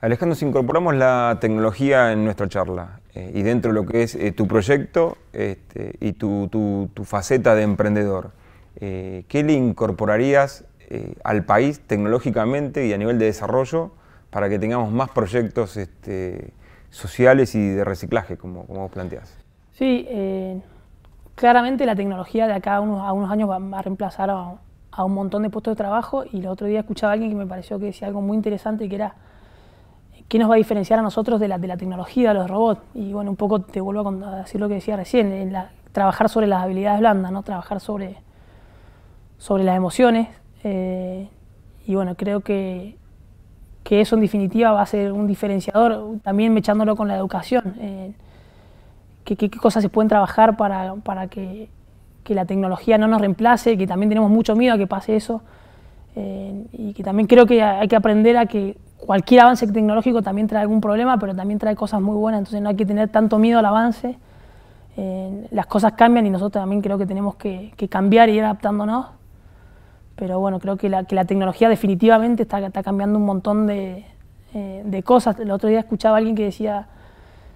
Alejandro, si incorporamos la tecnología en nuestra charla eh, y dentro de lo que es eh, tu proyecto este, y tu, faceta de emprendedor, eh, ¿qué le incorporarías al país tecnológicamente y a nivel de desarrollo para que tengamos más proyectos este, sociales y de reciclaje, como, como vos planteás? Sí, claramente la tecnología de acá a unos, años va, a reemplazar a, a un montón de puestos de trabajo y el otro día escuchaba a alguien que me pareció que decía algo muy interesante que era ¿qué nos va a diferenciar a nosotros de la, de la tecnología, de los robots? Y bueno, un poco te vuelvo a, decir lo que decía recién, trabajar sobre las habilidades blandas, ¿no? trabajar sobre, sobre las emociones. Eh, y bueno, creo que, que, eso en definitiva va a ser un diferenciador, también echándolo con la educación. Eh, ¿qué, cosas se pueden trabajar para, para que, que, la tecnología no nos reemplace? Que también tenemos mucho miedo a que pase eso. Eh, y que también creo que hay que aprender a que cualquier avance tecnológico también trae algún problema, pero también trae cosas muy buenas, entonces no hay que tener tanto miedo al avance. Eh, las cosas cambian y nosotros también creo que tenemos que, cambiar y ir adaptándonos. Pero bueno, creo que la, tecnología definitivamente está, cambiando un montón de, eh, de, cosas. El otro día escuchaba a alguien que decía,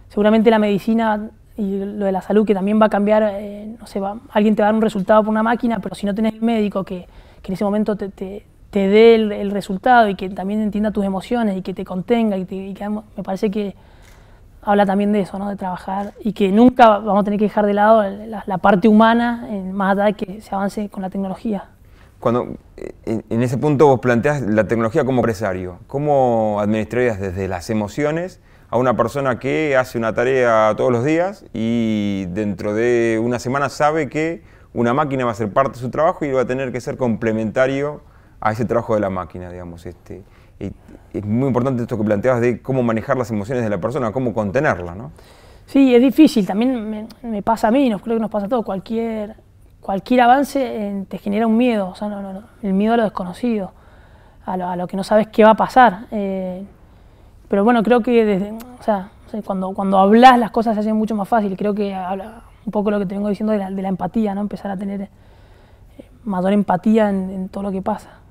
seguramente la medicina y lo de la salud que también va a cambiar, eh, no sé, va, alguien te va a dar un resultado por una máquina, pero si no tenés el médico que, en ese momento te te dé el, resultado y que también entienda tus emociones y que te contenga y, que me parece que habla también de eso, ¿no? de trabajar y que nunca vamos a tener que dejar de lado la, parte humana, más allá de que se avance con la tecnología. Cuando eh, en, ese punto vos planteas la tecnología como empresario, ¿cómo administrarías desde las emociones a una persona que hace una tarea todos los días y dentro de una semana sabe que una máquina va a ser parte de su trabajo y va a tener que ser complementario a ese trabajo de la máquina, digamos. Este, es muy importante esto que planteabas de cómo manejar las emociones de la persona, cómo contenerla, ¿no? Sí, es difícil, también me, pasa a mí, no, creo que nos pasa a todos, cualquier, cualquier avance te genera un miedo, o sea, no, el miedo a lo desconocido, a lo, que no sabes qué va a pasar. Eh, pero bueno, creo que desde, o sea, cuando, cuando hablas las cosas se hacen mucho más fácil, creo que habla un poco lo que te vengo diciendo de la, de la empatía, ¿no? empezar a tener eh, mayor empatía en todo lo que pasa.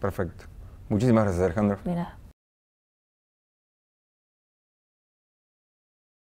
Perfecto. Muchísimas gracias, Alejandro. Nada.